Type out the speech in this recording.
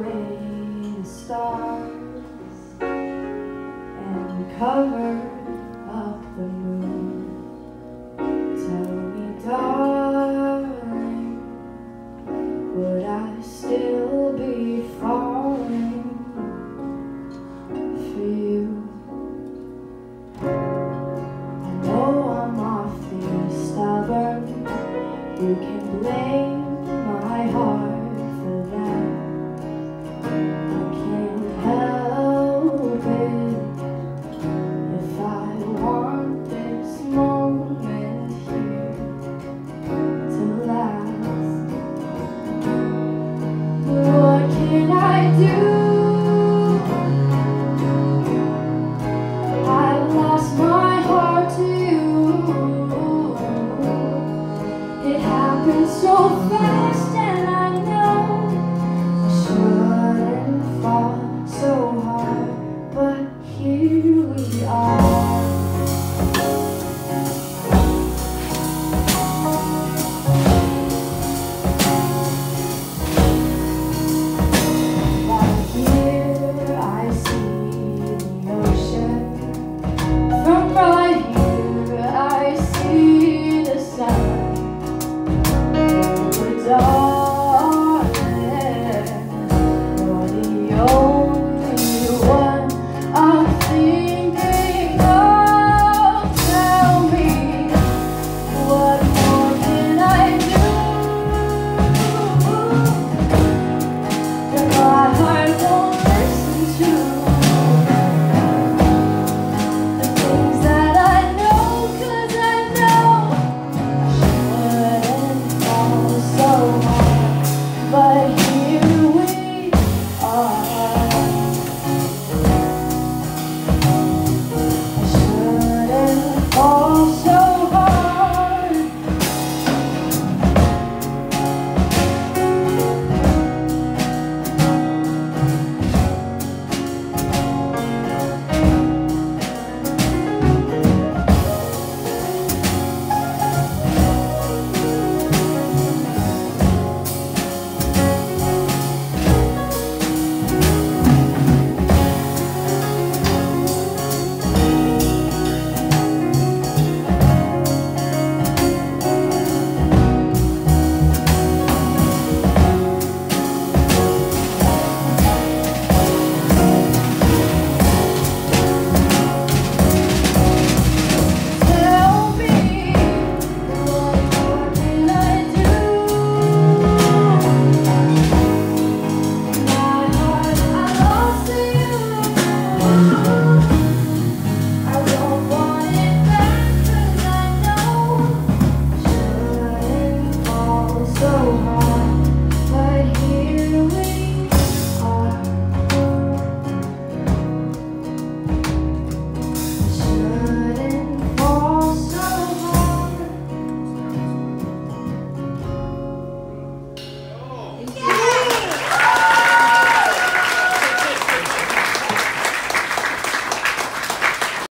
away the stars and cover up the moon. Tell me, darling, would I still be falling for you? I know I'm awfully stubborn. You